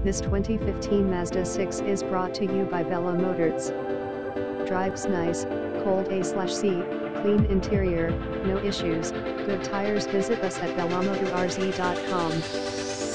This 2015 Mazda 6 is brought to you by Bella Motorz. Drives nice, cold A/C, clean interior, no issues, good tires. Visit us at bellamotorz.com.